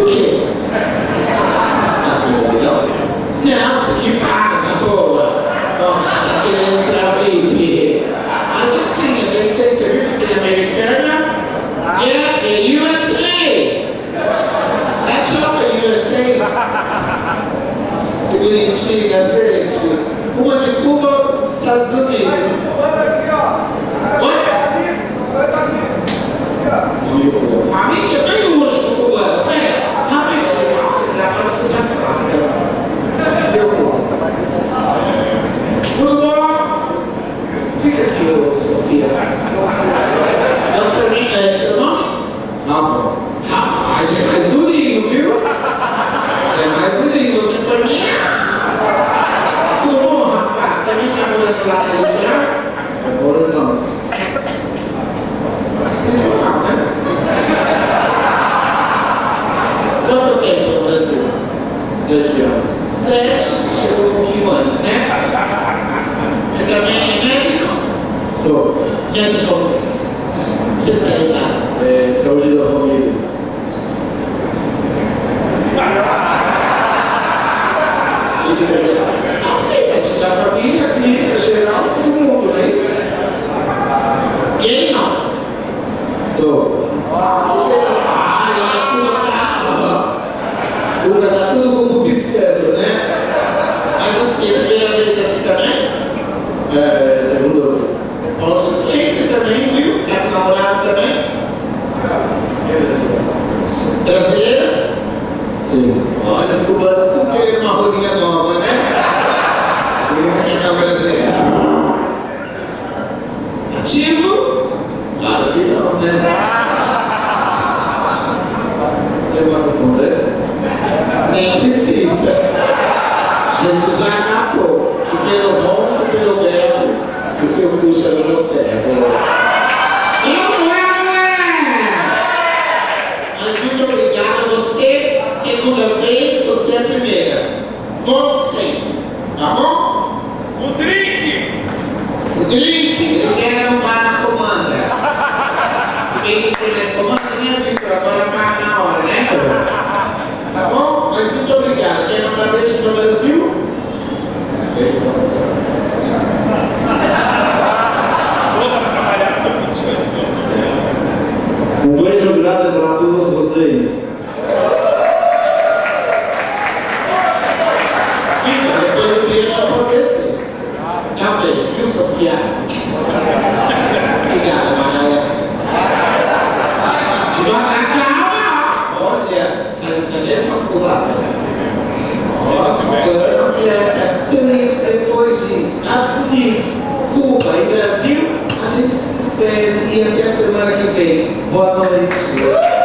do quê? Não, se que paga, na boa. Nossa, tá querendo entrar VIP. Mas assim, a gente tem americana. USA. That's all é USA. Bonitinha, né, gente. Uma de Cuba Estados Unidos. Olha aqui, ó. Oi? Amigos, amigos. palavra. Rapaz, é mais durinho, viu? É mais durinho, você foi minha. Como, Rafa? Também tá morando lá dentro, né? Agora não. Quanto tempo você? Sete anos. Sete, você chegou comigo antes, né? Você também é médico? Sou. E a gente é Cuba tá tudo piscando, né? Mas assim, a primeira vez aqui também? É, segunda vez. Pode sempre também, viu? Tá com namorado também? Brasileira? Sim. Olha, os cubanos estão querendo uma rolinha nova, né? Quem é brasileiro? Ativo? Claro que não, né? Levanta com o dedo. Nem precisa. A gente já matou. E pelo bom e pelo belo, o seu puxa no meu ferro. E é, é? Mas muito obrigada. Você, segunda vez, você é a primeira. Volte sempre. Tá bom? O drink! O drink, ele quer não bar na comanda. Se bem que não tem mais comanda, né, Victor? Agora paga na hora, né? Tá bom? Mas muito obrigado. Quer mandar beijo para o Brasil? Beijo pra você. Toda pra trabalhar com 20 anos. Um beijo grande para todos vocês. Victor, deixo acontecer. Dá um beijo, viu, Sofia? Obrigada, Maria. Devagar, calma! Olha, mas essa mesma pulada. Nossa, completa. Tudo isso depois de Estados Unidos, Cuba e Brasil, a gente se despede e até a semana que vem. Boa noite.